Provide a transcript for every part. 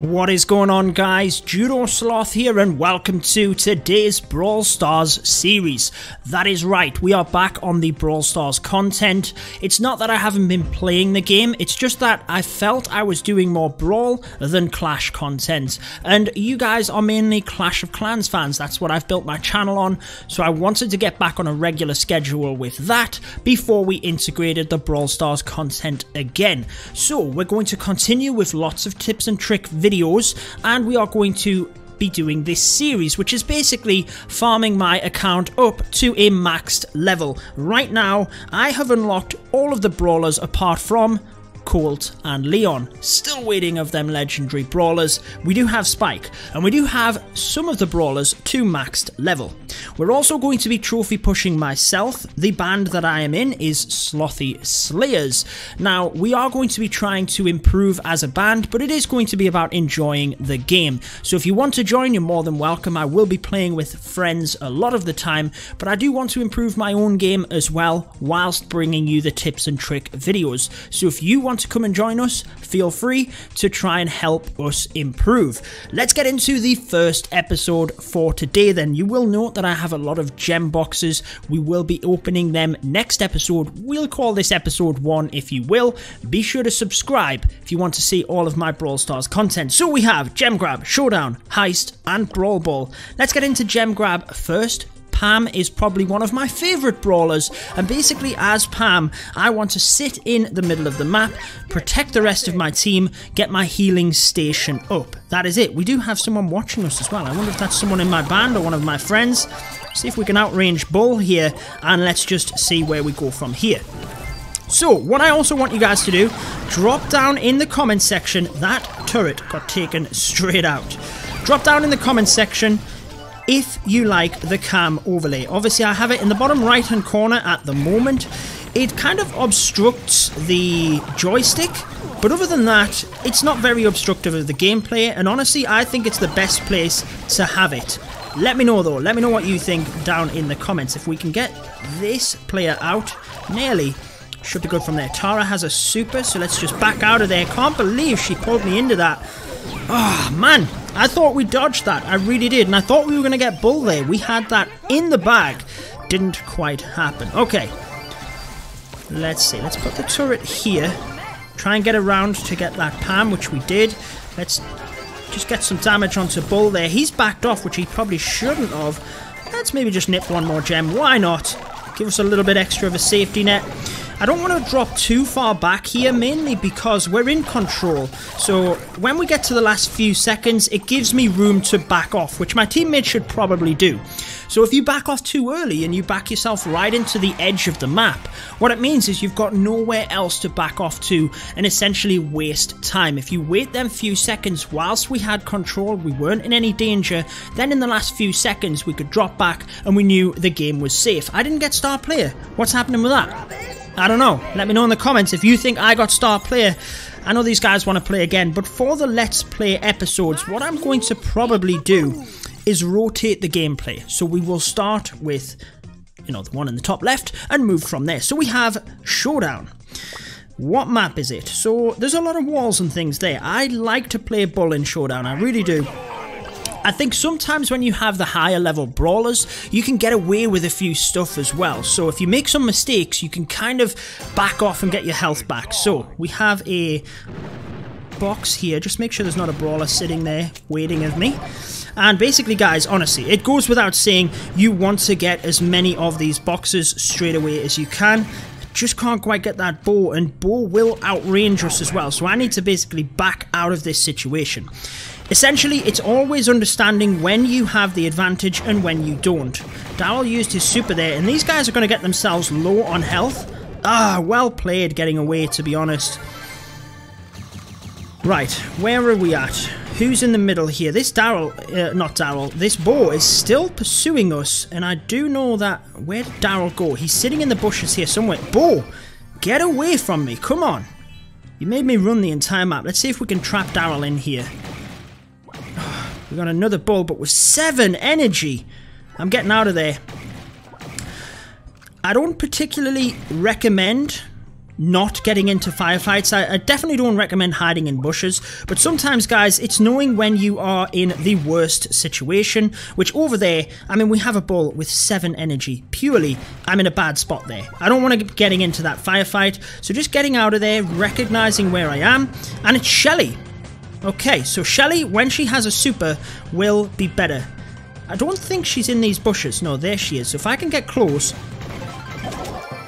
What is going on guys, Judo Sloth here and welcome to today's Brawl Stars series. That is right, we are back on the Brawl Stars content. It's not that I haven't been playing the game, it's just that I felt I was doing more Brawl than Clash content. And you guys are mainly Clash of Clans fans, that's what I've built my channel on, so I wanted to get back on a regular schedule with that before we integrated the Brawl Stars content again. So we're going to continue with lots of tips and trick videos videos and we are going to be doing this series, which is basically farming my account up to a maxed level. Right now, I have unlocked all of the brawlers apart from Colt, and Leon. Still waiting of them legendary brawlers. We do have Spike, and we do have some of the brawlers to maxed level. We're also going to be trophy pushing myself. The band that I am in is Slothy Slayers. Now, we are going to be trying to improve as a band, but it is going to be about enjoying the game. So if you want to join, you're more than welcome. I will be playing with friends a lot of the time, but I do want to improve my own game as well, whilst bringing you the tips and trick videos. So if you want want to come and join us, feel free to try and help us improve. Let's get into the first episode for today then. You will note that I have a lot of gem boxes. We will be opening them next episode. We'll call this episode 1 if you will. Be sure to subscribe if you want to see all of my Brawl Stars content. So we have Gem Grab, Showdown, Heist and Brawl Ball. Let's get into Gem Grab first. Pam is probably one of my favourite brawlers, and basically, as Pam, I want to sit in the middle of the map, protect the rest of my team, get my healing station up. That is it. We do have someone watching us as well. I wonder if that's someone in my band or one of my friends. See if we can outrange Bull here, and let's just see where we go from here. So, what I also want you guys to do, drop down in the comment section, that turret got taken straight out. Drop down in the comment section if you like the cam overlay. Obviously I have it in the bottom right hand corner at the moment. It kind of obstructs the joystick, but other than that, it's not very obstructive of the gameplay, and honestly, I think it's the best place to have it. Let me know though, let me know what you think down in the comments. If we can get this player out, nearly should be good from there. Tara has a super, so let's just back out of there. Can't believe she pulled me into that. Oh, man. I thought we dodged that. I really did. And I thought we were going to get Bull there. We had that in the bag. Didn't quite happen. Okay. Let's see. Let's put the turret here. Try and get around to get that Pam, which we did. Let's just get some damage onto Bull there. He's backed off, which he probably shouldn't have. Let's maybe just nip one more gem. Why not? Give us a little bit extra of a safety net. I don't want to drop too far back here, mainly because we're in control. So when we get to the last few seconds, it gives me room to back off, which my teammates should probably do. So if you back off too early and you back yourself right into the edge of the map, what it means is you've got nowhere else to back off to and essentially waste time. If you wait them few seconds whilst we had control, we weren't in any danger, then in the last few seconds we could drop back and we knew the game was safe. I didn't get star player. What's happening with that? I don't know. Let me know in the comments if you think I got star player. I know these guys want to play again, but for the Let's Play episodes, what I'm going to probably do is rotate the gameplay. So we will start with, you know, the one in the top left and move from there. So we have Showdown. What map is it? So there's a lot of walls and things there. I like to play Bull in Showdown, I really do. I think sometimes when you have the higher level brawlers, you can get away with a few stuff as well. So if you make some mistakes, you can kind of back off and get your health back. So we have a box here. Just make sure there's not a brawler sitting there waiting of me. And basically, guys, honestly, it goes without saying you want to get as many of these boxes straight away as you can just can't quite get that Bo, and Bo will outrange us as well. So I need to basically back out of this situation. Essentially, it's always understanding when you have the advantage and when you don't. Darryl used his super there, and these guys are going to get themselves low on health. Ah, well played getting away, to be honest. Right, where are we at? Who's in the middle here? This Darryl, uh, not Darryl, this Bo is still pursuing us, and I do know that... Where did Darryl go? He's sitting in the bushes here somewhere. Bo, get away from me, come on. You made me run the entire map. Let's see if we can trap Darryl in here. We got another bull, but with seven energy. I'm getting out of there. I don't particularly recommend not getting into firefights. I, I, definitely don't recommend hiding in bushes, but sometimes, guys, it's knowing when you are in the worst situation, which over there, I mean, we have a bull with 7 energy. Purely, I'm in a bad spot there. I don't want to get getting into that firefight, so just getting out of there, recognizing where I am, and it's Shelly. Okay, so Shelly, when she has a super, will be better. I don't think she's in these bushes. No, there she is. So if I can get close...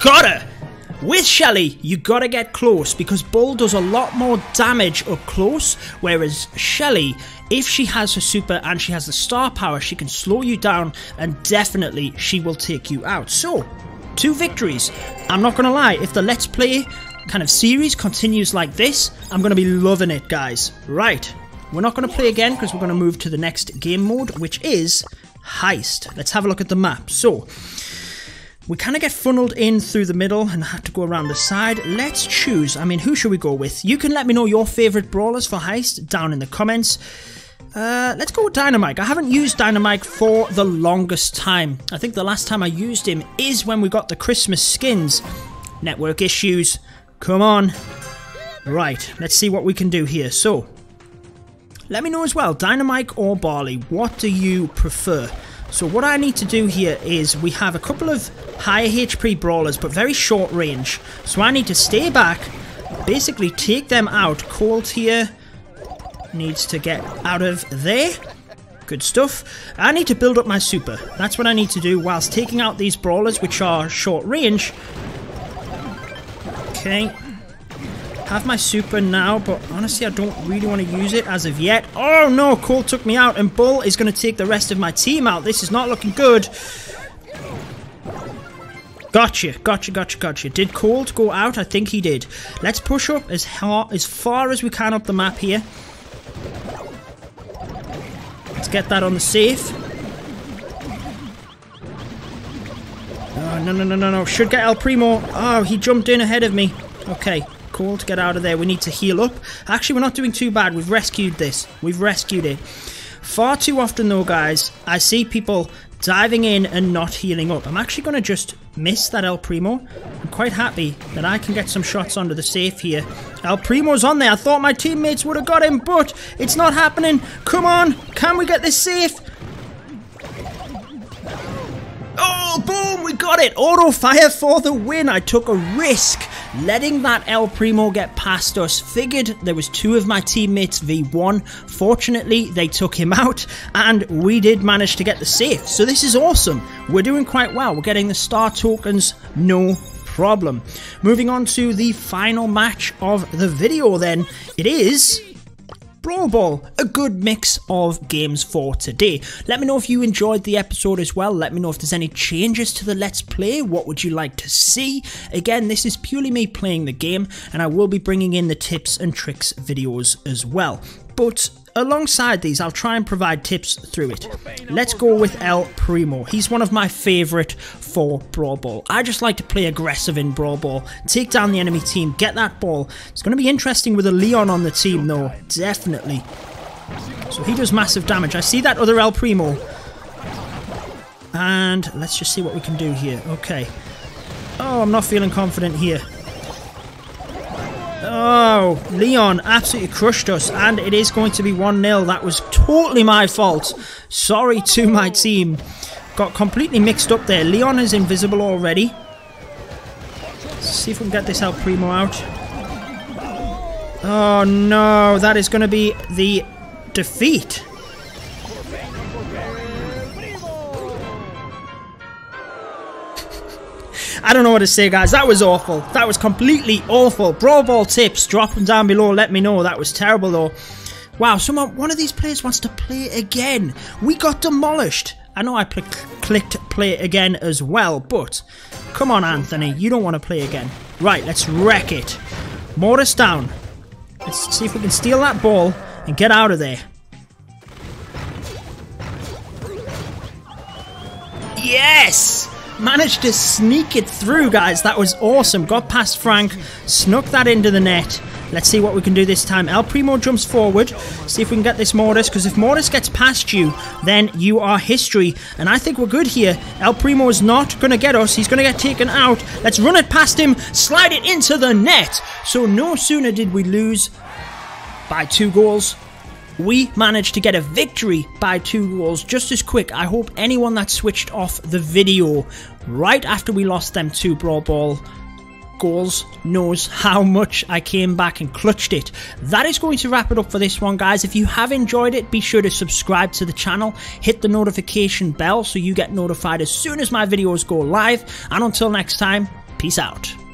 Got her! With Shelly, you gotta get close because Bull does a lot more damage up close, whereas Shelly, if she has her super and she has the star power, she can slow you down and definitely she will take you out. So, two victories. I'm not gonna lie, if the Let's Play kind of series continues like this, I'm gonna be loving it, guys. Right, we're not to play again because we're to move to the next game mode, which is Heist. Let's have a look at the map. So, we kind of get funneled in through the middle and have to go around the side. Let's choose. I mean, who should we go with? You can let me know your favourite brawlers for Heist down in the comments. Uh, let's go with Dynamike. I haven't used Dynamike for the longest time. I think the last time I used him is when we got the Christmas skins. Network issues. Come on. Right, let's see what we can do here. So, let me know as well, Dynamike or Barley, what do you prefer? So what I need to do here is we have a couple of higher HP brawlers but very short range. So I need to stay back, basically take them out. Colt here needs to get out of there. Good stuff. I need to build up my super. That's what I need to do whilst taking out these brawlers which are short range. Okay, have my super now, but honestly, I don't really want to use it as of yet. Oh no, Colt took me out, and Bull is going to take the rest of my team out. This is not looking good. Gotcha, gotcha, gotcha, gotcha. Did Colt go out? I think he did. Let's push up as, as far as we can up the map here. Let's get that on the safe. Oh, no, no, no, no, no. Should get El Primo. Oh, he jumped in ahead of me. Okay cool to get out of there. We need to heal up. Actually, we're not doing too bad. We've rescued this. We've rescued it. Far too often, though, guys, I see people diving in and not healing up. I'm actually going to just miss that El Primo. I'm quite happy that I can get some shots onto the safe here. El Primo's on there. I thought my teammates would have got him, but it's not happening. Come on. Can we get this safe? Oh, boom, we got it. Auto fire for the win. I took a risk letting that El Primo get past us. Figured there was two of my teammates v1. Fortunately, they took him out and we did manage to get the safe. So this is awesome. We're doing quite well. We're getting the star tokens, no problem. Moving on to the final match of the video then. It is Brawl Ball, a good mix of games for today. Let me know if you enjoyed the episode as well. Let me know if there's any changes to the Let's Play. What would you like to see? Again, this is purely me playing the game, and I will be bringing in the tips and tricks videos as well. But Alongside these, I'll try and provide tips through it. Let's go with El Primo. He's one of my favourite for Brawl Ball. I just like to play aggressive in Brawl Ball, take down the enemy team, get that ball. It's going to be interesting with a Leon on the team though, definitely. So he does massive damage. I see that other El Primo. And let's just see what we can do here. Okay. Oh, I'm not feeling confident here. Oh, Leon absolutely crushed us, and it is going to be 1-0. That was totally my fault. Sorry to my oh. team. Got completely mixed up there. Leon is invisible already. Let's see if we can get this El Primo out. Oh no, that is going to be the defeat. I don't know what to say, guys. That was awful. That was completely awful. Brawl Ball tips, drop them down below. Let me know. That was terrible, though. Wow, someone, one of these players wants to play again. We got demolished. I know I clicked play again as well, but come on, Anthony. You don't want to play again. Right, let's wreck it. Mortis down. Let's see if we can steal that ball and get out of there. Yes! Managed to sneak it through, guys. That was awesome. Got past Frank, snuck that into the net, Let's see what we can do this time. El Primo jumps forward. See if we can get this Mortis, because if Mortis gets past you, then you are history. And I think we're good here. El Primo is not going to get us. He's going to get taken out. Let's run it past him, slide it into the net. So no sooner did we lose by two goals, we managed to get a victory by two goals just as quick. I hope anyone that switched off the video right after we lost them two Brawl Ball goals knows how much I came back and clutched it. That is going to wrap it up for this one, guys. If you have enjoyed it, be sure to subscribe to the channel, hit the notification bell so you get notified as soon as my videos go live. And until next time, peace out.